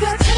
got